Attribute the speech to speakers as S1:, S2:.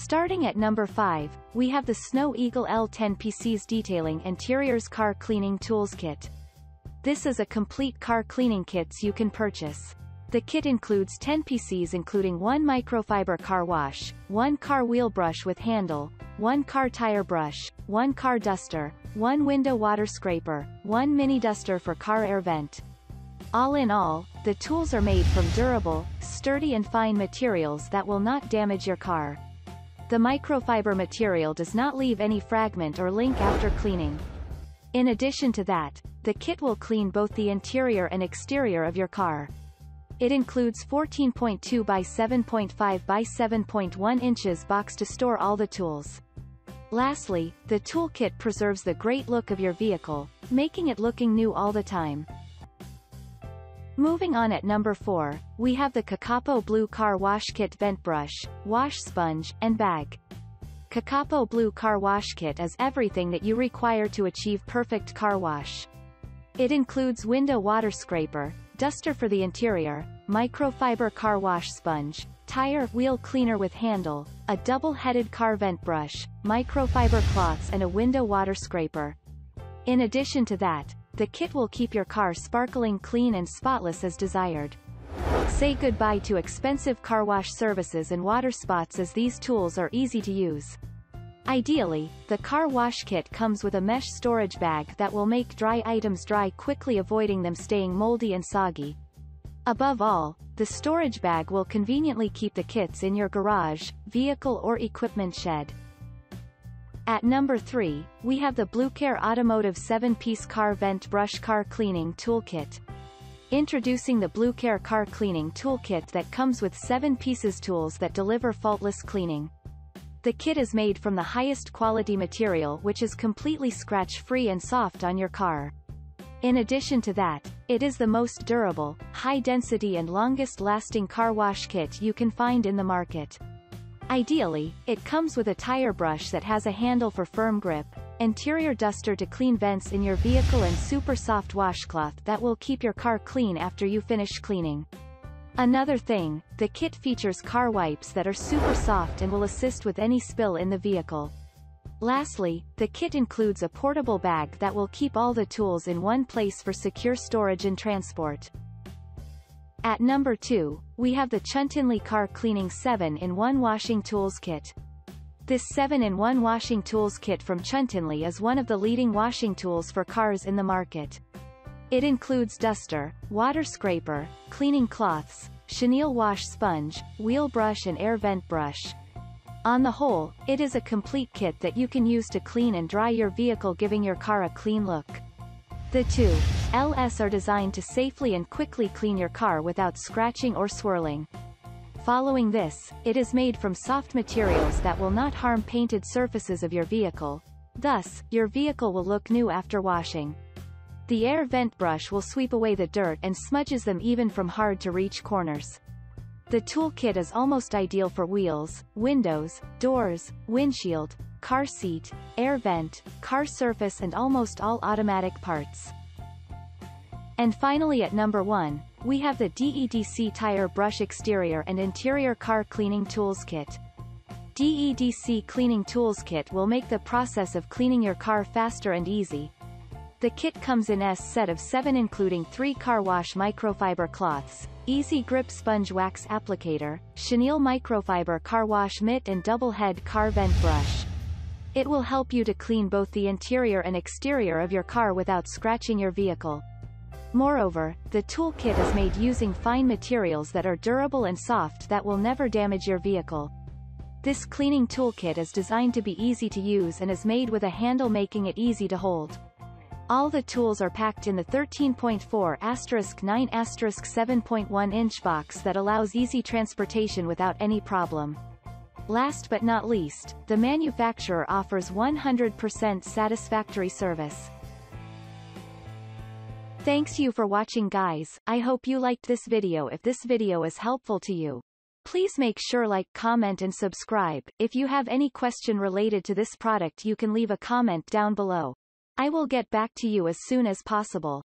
S1: Starting at number 5, we have the Snow Eagle L10 PCs Detailing Interiors Car Cleaning Tools Kit. This is a complete car cleaning kits you can purchase. The kit includes 10 PCs including one microfiber car wash, one car wheel brush with handle, one car tire brush, one car duster, one window water scraper, one mini duster for car air vent. All in all, the tools are made from durable, sturdy and fine materials that will not damage your car. The microfiber material does not leave any fragment or link after cleaning. In addition to that, the kit will clean both the interior and exterior of your car. It includes 14.2 by 7.5 by 7.1 inches box to store all the tools. Lastly, the toolkit preserves the great look of your vehicle, making it looking new all the time. Moving on at number 4, we have the Kakapo Blu Car Wash Kit Vent Brush, Wash Sponge, and Bag. Kakapo Blu Car Wash Kit is everything that you require to achieve perfect car wash. It includes window water scraper, duster for the interior, microfiber car wash sponge, tire wheel cleaner with handle, a double-headed car vent brush, microfiber cloths and a window water scraper. In addition to that, the kit will keep your car sparkling clean and spotless as desired. Say goodbye to expensive car wash services and water spots as these tools are easy to use. Ideally, the car wash kit comes with a mesh storage bag that will make dry items dry quickly avoiding them staying moldy and soggy. Above all, the storage bag will conveniently keep the kits in your garage, vehicle or equipment shed. At number 3, we have the BlueCare Automotive 7-piece car vent brush car cleaning toolkit. Introducing the BlueCare car cleaning toolkit that comes with 7 pieces tools that deliver faultless cleaning. The kit is made from the highest quality material which is completely scratch-free and soft on your car. In addition to that, it is the most durable, high-density and longest-lasting car wash kit you can find in the market. Ideally, it comes with a tire brush that has a handle for firm grip, interior duster to clean vents in your vehicle and super soft washcloth that will keep your car clean after you finish cleaning. Another thing, the kit features car wipes that are super soft and will assist with any spill in the vehicle. Lastly, the kit includes a portable bag that will keep all the tools in one place for secure storage and transport. At number 2, we have the Chuntianli Car Cleaning 7-in-1 Washing Tools Kit. This 7-in-1 washing tools kit from Chuntianli is one of the leading washing tools for cars in the market. It includes duster, water scraper, cleaning cloths, chenille wash sponge, wheel brush and air vent brush. On the whole, it is a complete kit that you can use to clean and dry your vehicle giving your car a clean look. The two LS are designed to safely and quickly clean your car without scratching or swirling. Following this, it is made from soft materials that will not harm painted surfaces of your vehicle. Thus, your vehicle will look new after washing. The air vent brush will sweep away the dirt and smudges them even from hard-to-reach corners. The toolkit is almost ideal for wheels, windows, doors, windshield, car seat, air vent, car surface and almost all automatic parts. And finally at number 1, we have the DEDC Tire Brush Exterior and Interior Car Cleaning Tools Kit. DEDC Cleaning Tools Kit will make the process of cleaning your car faster and easy. The kit comes in S set of 7 including 3 car wash microfiber cloths, easy grip sponge wax applicator, chenille microfiber car wash mitt and double head car vent brush. It will help you to clean both the interior and exterior of your car without scratching your vehicle. Moreover, the toolkit is made using fine materials that are durable and soft that will never damage your vehicle. This cleaning toolkit is designed to be easy to use and is made with a handle making it easy to hold. All the tools are packed in the 13.4 9 7.1 inch box that allows easy transportation without any problem. Last but not least, the manufacturer offers 100% satisfactory service. Thanks you for watching guys, I hope you liked this video if this video is helpful to you. Please make sure like comment and subscribe, if you have any question related to this product you can leave a comment down below. I will get back to you as soon as possible.